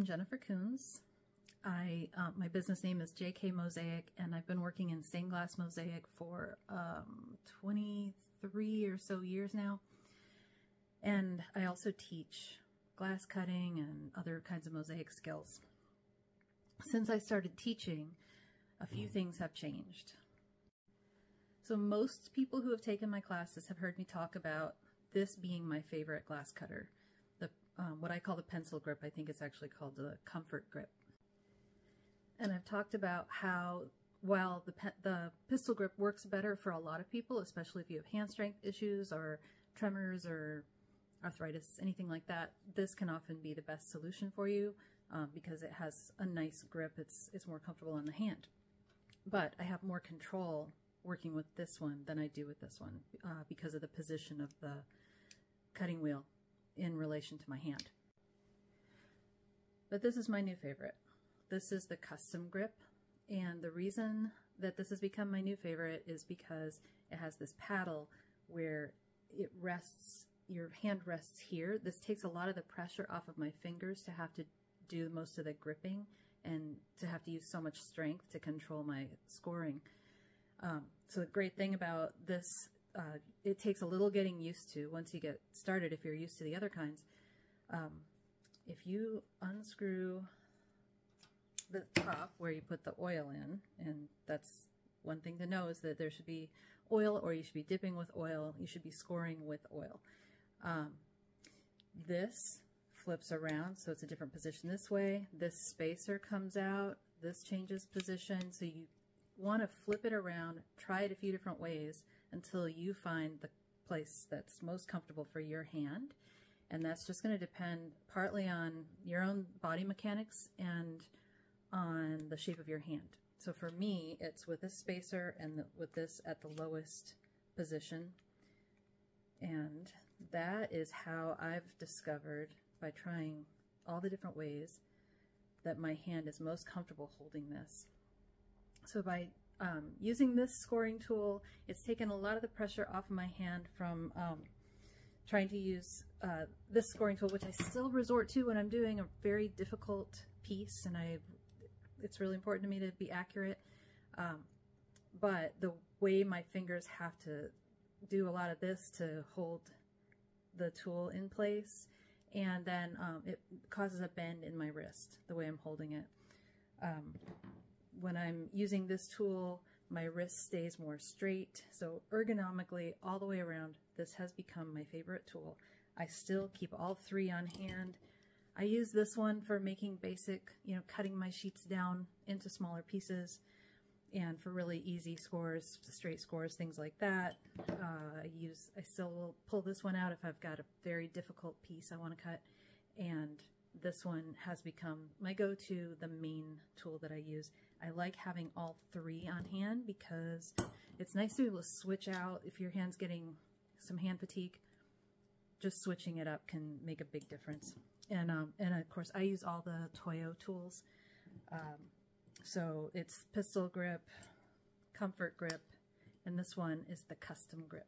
I'm Jennifer Kuhns. I uh, my business name is JK Mosaic, and I've been working in stained glass mosaic for um, 23 or so years now. And I also teach glass cutting and other kinds of mosaic skills. Since I started teaching, a few things have changed. So most people who have taken my classes have heard me talk about this being my favorite glass cutter. Um, what I call the pencil grip, I think it's actually called the comfort grip and I've talked about how while the, the pistol grip works better for a lot of people, especially if you have hand strength issues or tremors or arthritis, anything like that, this can often be the best solution for you um, because it has a nice grip. It's, it's more comfortable on the hand. But I have more control working with this one than I do with this one uh, because of the position of the cutting wheel in relation to my hand. But this is my new favorite. This is the custom grip. And the reason that this has become my new favorite is because it has this paddle where it rests, your hand rests here. This takes a lot of the pressure off of my fingers to have to do most of the gripping and to have to use so much strength to control my scoring. Um, so the great thing about this, uh, it takes a little getting used to once you get started if you're used to the other kinds. Um, if you unscrew the top where you put the oil in, and that's one thing to know is that there should be oil or you should be dipping with oil. You should be scoring with oil. Um, this flips around, so it's a different position this way. This spacer comes out. This changes position. So you want to flip it around, try it a few different ways until you find the place that's most comfortable for your hand. And that's just going to depend partly on your own body mechanics and on the shape of your hand. So for me, it's with this spacer and the, with this at the lowest position. And that is how I've discovered by trying all the different ways that my hand is most comfortable holding this. So by um, using this scoring tool, it's taken a lot of the pressure off of my hand from um, trying to use uh, this scoring tool, which I still resort to when I'm doing a very difficult piece and I it's really important to me to be accurate. Um, but the way my fingers have to do a lot of this to hold the tool in place and then um, it causes a bend in my wrist the way I'm holding it. Um, when I'm using this tool, my wrist stays more straight. So ergonomically, all the way around, this has become my favorite tool. I still keep all three on hand I use this one for making basic, you know, cutting my sheets down into smaller pieces and for really easy scores, straight scores, things like that. Uh, I use, I still will pull this one out if I've got a very difficult piece I want to cut. And this one has become my go-to, the main tool that I use. I like having all three on hand because it's nice to be able to switch out if your hand's getting some hand fatigue. Just switching it up can make a big difference. And, um, and of course, I use all the Toyo tools. Um, so it's pistol grip, comfort grip, and this one is the custom grip.